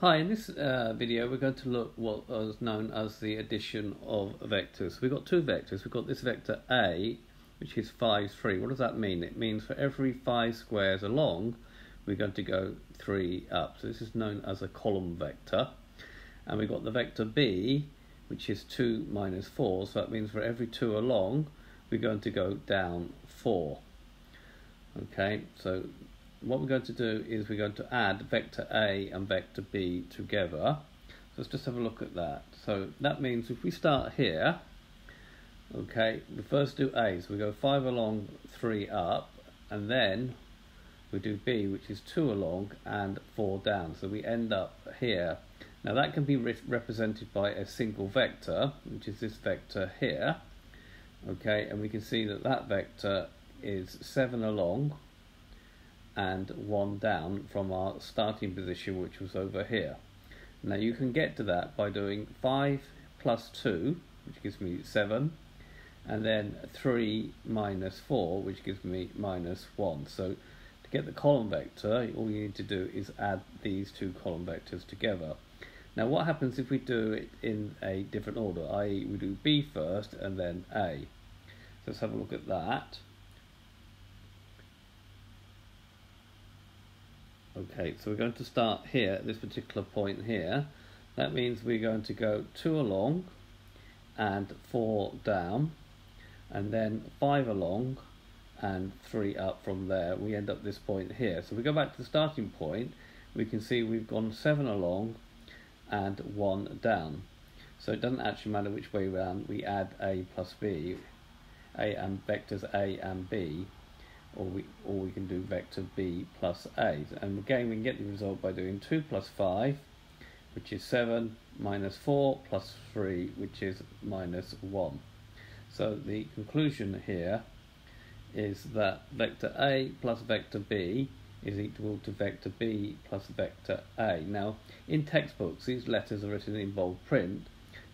Hi, in this uh, video we're going to look what is known as the addition of vectors. We've got two vectors. We've got this vector A, which is 5, 3. What does that mean? It means for every 5 squares along, we're going to go 3 up. So this is known as a column vector. And we've got the vector B, which is 2 minus 4. So that means for every 2 along, we're going to go down 4. Okay, so what we're going to do is we're going to add vector A and vector B together. So let's just have a look at that. So that means if we start here, okay, we first do A, so we go 5 along, 3 up, and then we do B, which is 2 along and 4 down. So we end up here. Now that can be re represented by a single vector, which is this vector here. Okay, and we can see that that vector is 7 along, and one down from our starting position which was over here. Now you can get to that by doing 5 plus 2 which gives me 7 and then 3 minus 4 which gives me minus 1. So to get the column vector all you need to do is add these two column vectors together. Now what happens if we do it in a different order, i.e. we do B first and then A. So let's have a look at that. Okay, so we're going to start here at this particular point here. That means we're going to go two along and four down, and then five along and three up from there. We end up this point here. So we go back to the starting point, we can see we've gone seven along and one down. So it doesn't actually matter which way around, we add A plus B, A and vectors A and B, or we or we can do vector b plus a. And again, we can get the result by doing 2 plus 5, which is 7, minus 4 plus 3, which is minus 1. So the conclusion here is that vector a plus vector b is equal to vector b plus vector a. Now, in textbooks, these letters are written in bold print,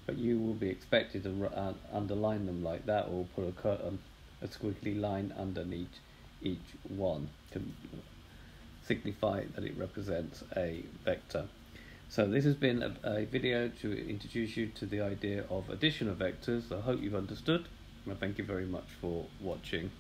but you will be expected to uh, underline them like that or put a, um, a squiggly line underneath each one to signify that it represents a vector. So this has been a, a, video to introduce you to the idea of addition of vectors. I hope you've understood. And thank you very much for watching.